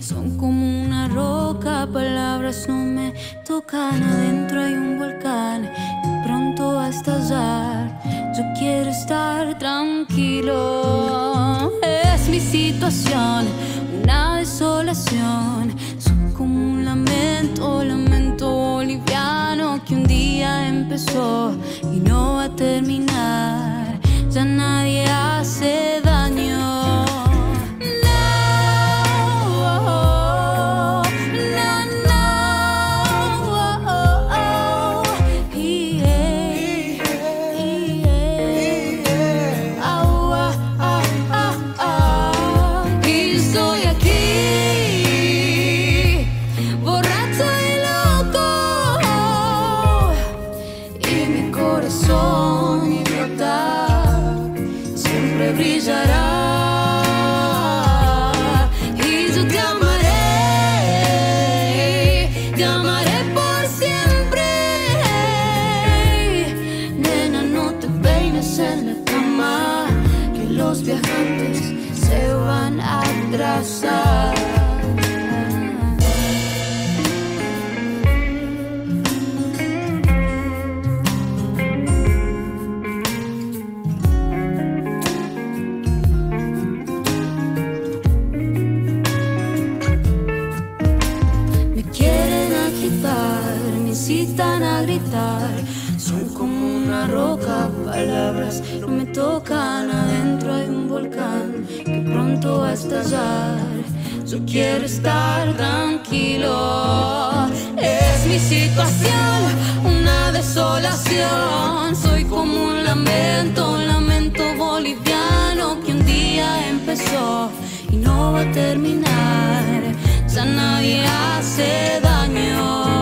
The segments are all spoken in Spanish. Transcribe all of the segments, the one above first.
son como una roca, palabras no me tocan. Adentro hay un volcán que pronto va a estallar. Yo quiero estar tranquilo. Es mi situación, una desolación. Son como un lamento, lamento boliviano que un día empezó y no va a terminar. Ya nadie hace Y yo te amaré, te amaré por siempre. Nena, no te peines en la cama, que los viajantes se van a atrasar. A gritar. Son como una roca, palabras no me tocan. Adentro hay un volcán que pronto va a estallar. Yo quiero estar tranquilo. Es mi situación, una desolación. Soy como un lamento, un lamento boliviano que un día empezó y no va a terminar. Ya nadie hace daño.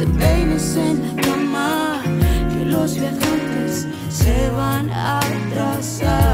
te peines en la cama, que los viajantes se van a atrasar.